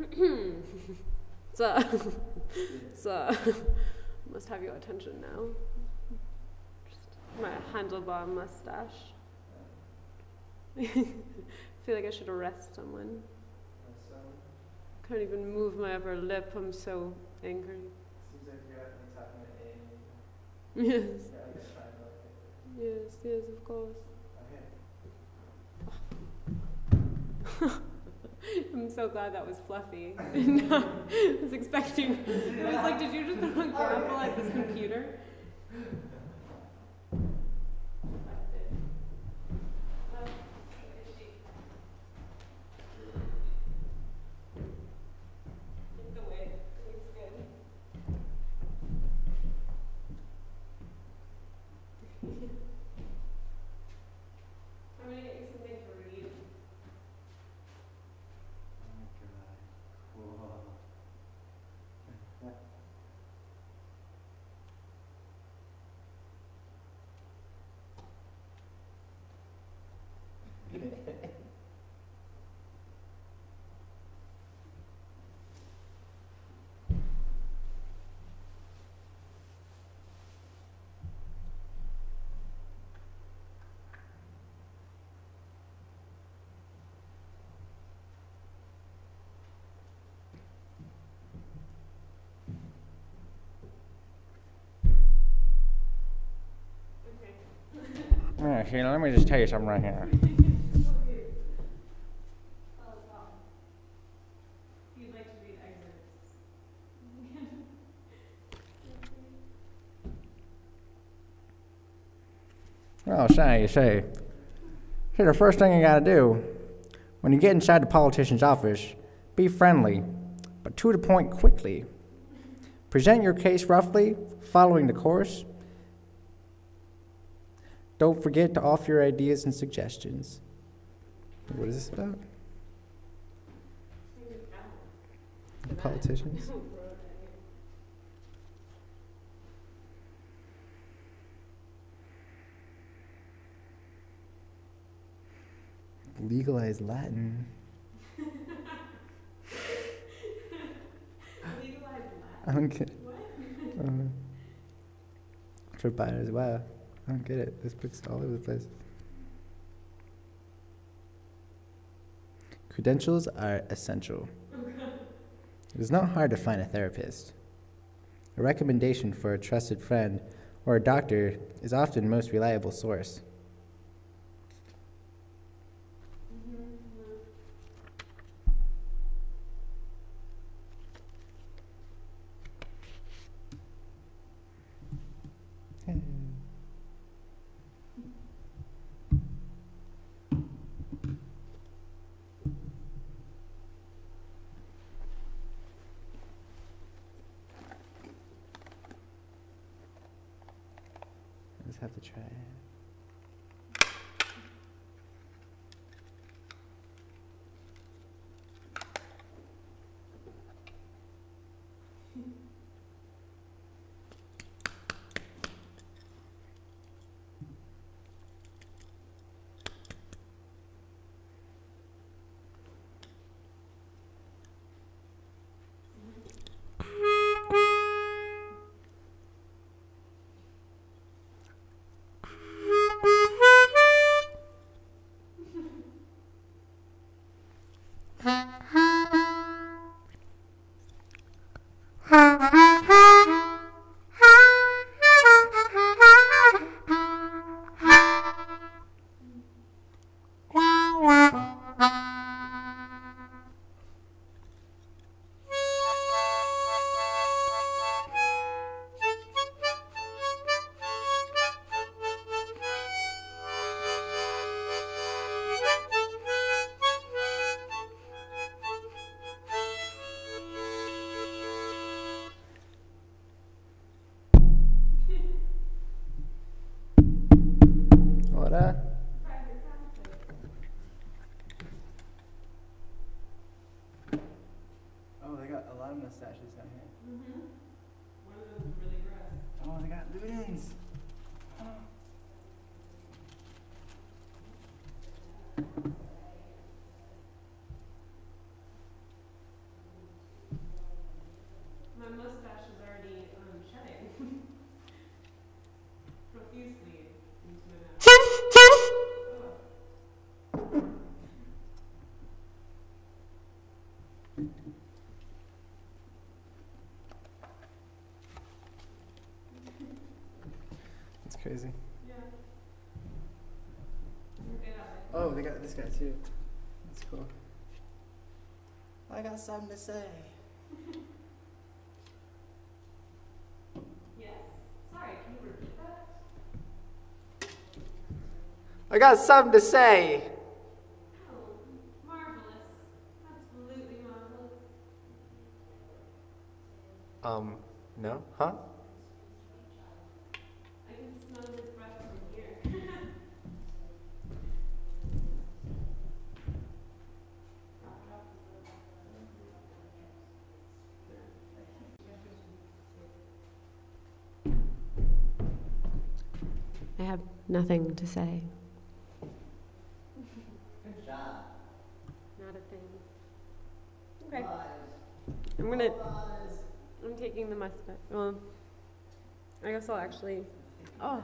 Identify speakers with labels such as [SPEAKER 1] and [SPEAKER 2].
[SPEAKER 1] Sir. Sir. Must have your attention now. Just my handlebar mustache. feel like I should arrest someone. I can't even move my upper lip, I'm so angry.
[SPEAKER 2] Seems like you're talking to
[SPEAKER 1] Yes,
[SPEAKER 2] Yeah, I guess fine.
[SPEAKER 1] yes, yes, of course.
[SPEAKER 2] Okay.
[SPEAKER 1] I'm so glad that was fluffy. I was expecting. I was like, did you just throw a grapple at this computer? I'm gonna get you something to read.
[SPEAKER 2] Oh my god. Cool.
[SPEAKER 3] Yeah, let me just tell you something right here. Oh, say, you say. See, the first thing you gotta do when you get inside the politician's office, be friendly, but to the point quickly. Present your case roughly, following the course. Don't forget to offer your ideas and suggestions. What is this about? Politicians? Legalize Latin. I don't get. Uh, for buyers, wow. I don't get it. This book's all over the place. Credentials are essential. It is not hard to find a therapist. A recommendation for a trusted friend or a doctor is often the most reliable source. Have to try it.
[SPEAKER 2] Ha ha
[SPEAKER 3] ha! Crazy.
[SPEAKER 1] Yeah.
[SPEAKER 3] Oh, they got this guy too. That's cool. I got something to say.
[SPEAKER 1] Yes. Sorry, can you repeat that?
[SPEAKER 3] I got something to say.
[SPEAKER 1] Oh, marvelous. Absolutely marvelous.
[SPEAKER 3] Um, no? Huh?
[SPEAKER 1] I have nothing to say.
[SPEAKER 3] Good job.
[SPEAKER 1] Not a thing. Okay. I'm gonna. I'm taking the mustache. Well, I guess I'll actually. Oh,